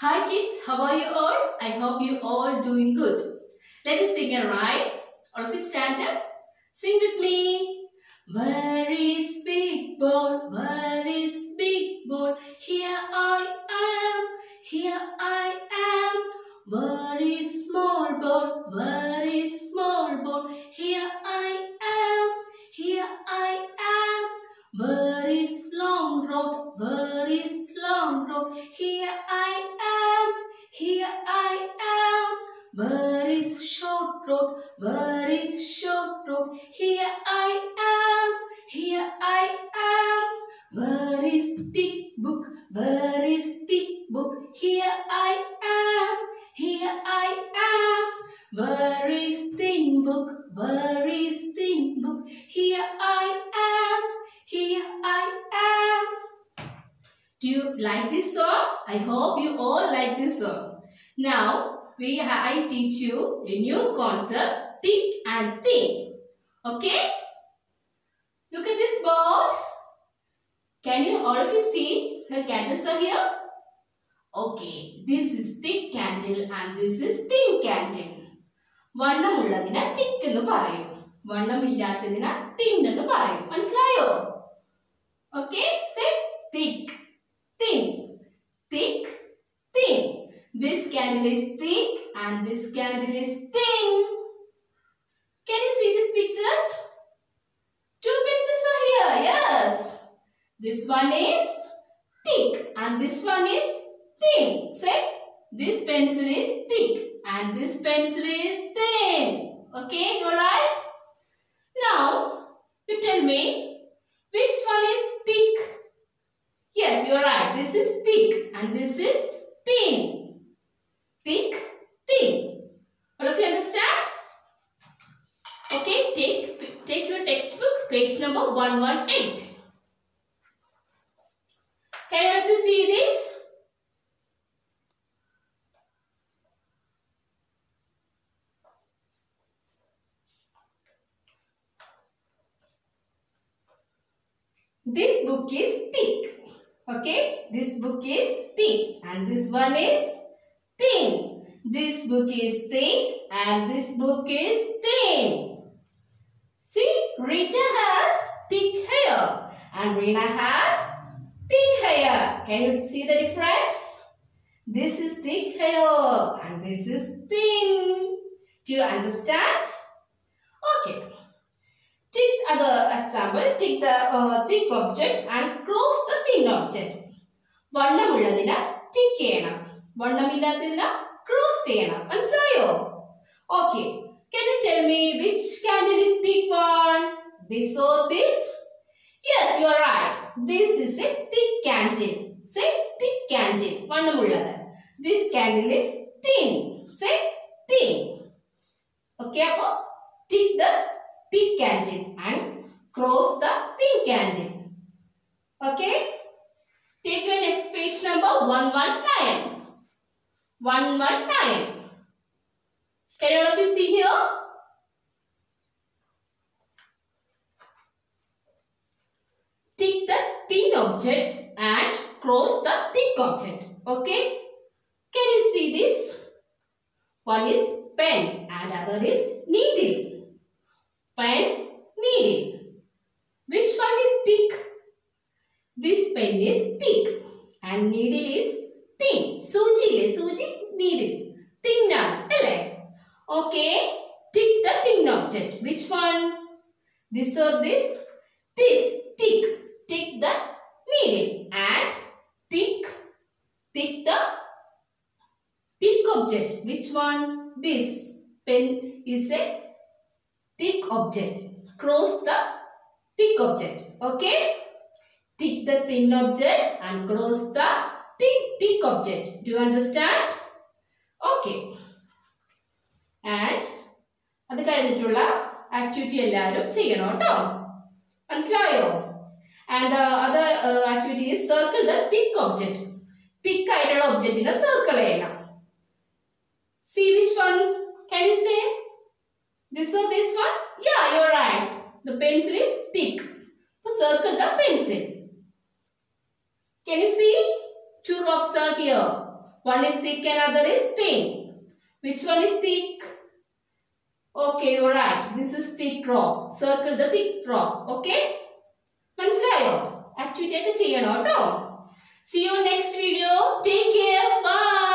Hi kids, how are you all? I hope you all doing good. Let us sing a rhyme. All of you stand up. Sing with me. Where is big boy? Where is big boy? Here I am. Here I am. Where is small boy? Where is small boy? Here I am. Here I am. Where is long road? Where is Here I am. Here I am. Where is short road? Where is short road? Here I am. Here I am. Where is thick book? Where is thick book? Here I am. Here I am. Where is thin book? Where is thin book? Here I am. Do you like this song? I hope you all like this song. Now, we I teach you a new concept, thick and thin. Okay? Look at this board. Can you all of you see the candles are here? Okay, this is thick candle and this is thin candle. വണ്ണമുള്ളതിനെ തിക്ക് എന്ന് പറയും വണ്ണമില്ലാത്തതിനെ thin എന്ന് പറയും മനസ്സിലായോ okay thick thin. Thick, thin. This candle is thick and this candle is thin. Can you see these pictures? Two pencils are here, yes. This one is thick and this one is thin. Say, this pencil is thick and this pencil is thin. Okay, alright? Now, you tell me which one is this is thick and this is thin. Thick thin. All of you understand? Okay take take your textbook page number 118 can all of you see this? This book is thick. Okay, this book is thick and this one is thin. This book is thick and this book is thin. See, Rita has thick hair and Rina has thin hair. Can you see the difference? This is thick hair and this is thin. Do you understand? Okay. Take other example. Take the uh, thick object and cross the thin object. വണ്ണമുള്ളതിന് tick ചെയ്യണം വണ്ണമില്ലാത്തതിന് cross ചെയ്യണം മനസ്സിലായോ okay can you tell me which candle is thick one this or this yes you are right this is a thick candle say thick candle വണ്ണമുള്ളത് this candle is thin say thin okay അപ്പൊ tick the thick candle and cross the thin candle. Okay? Take your next page number 119. 119. Can all of you see here? Tick the thin object and cross the thick object. Okay? Can you see this? One is pen and other is needle pen, needle. Which one is thick? This pen is thick and needle is thin. Suji le suji needle. Thin alle. Okay. Tick the thin object. Which one? This or this? This. Tick. Tick the needle and tick. Tick the thick object. Which one? This pen is a thick object. Cross the thick object. Okay? Tick the thin object and cross the thick, thick object. Do you understand? Okay. And അത് കഴിഞ്ഞിട്ടുള്ള activity എല്ലാവരും ചെയ്യണം കേട്ടോ മനസ്സിലായോ and അത് activity circle the thick object thick ആയിട്ടുള്ള ഒബ്ജക്റ്റിനെ circle ചെയ്യണം See which one can you say This or this one? Yeah, you're right. The pencil is thick. So circle the pencil. Can you see? Two drops are here. One is thick and other is thin. Which one is thick? Okay, you're right. This is thick rock. Circle the thick rock. Okay? മനസ്സിലായോ activity ഒക്കെ ചെയ്യണം കേട്ടോ C you next video take care bye